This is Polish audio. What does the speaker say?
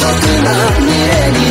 to ty na mnie nie